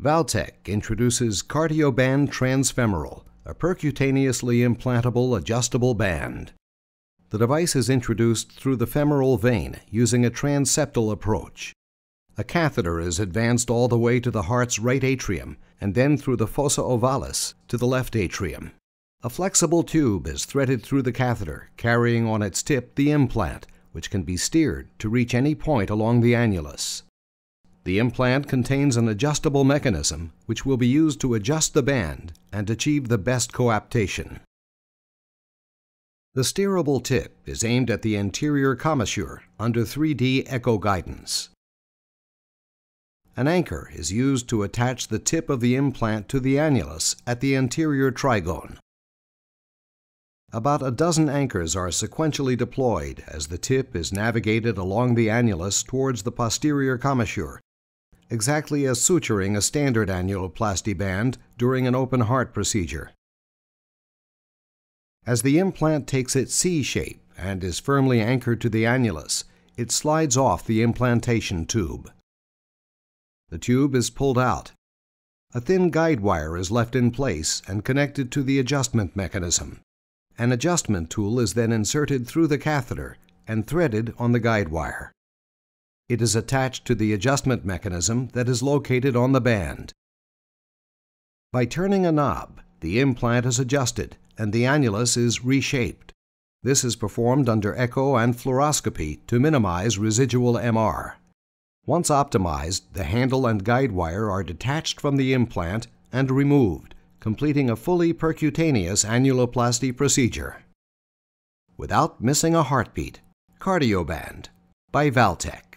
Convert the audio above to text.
Valtech introduces Cardioband Transfemoral, a percutaneously implantable adjustable band. The device is introduced through the femoral vein using a transeptal approach. A catheter is advanced all the way to the heart's right atrium and then through the fossa ovalis to the left atrium. A flexible tube is threaded through the catheter, carrying on its tip the implant, which can be steered to reach any point along the annulus. The implant contains an adjustable mechanism which will be used to adjust the band and achieve the best coaptation. The steerable tip is aimed at the anterior commissure under 3D echo guidance. An anchor is used to attach the tip of the implant to the annulus at the anterior trigone. About a dozen anchors are sequentially deployed as the tip is navigated along the annulus towards the posterior commissure, exactly as suturing a standard annuloplasty band during an open heart procedure. As the implant takes its C shape and is firmly anchored to the annulus, it slides off the implantation tube. The tube is pulled out. A thin guide wire is left in place and connected to the adjustment mechanism. An adjustment tool is then inserted through the catheter and threaded on the guide wire. It is attached to the adjustment mechanism that is located on the band. By turning a knob, the implant is adjusted and the annulus is reshaped. This is performed under echo and fluoroscopy to minimize residual MR. Once optimized, the handle and guide wire are detached from the implant and removed completing a fully percutaneous annuloplasty procedure. Without missing a heartbeat, Cardioband by Valtech.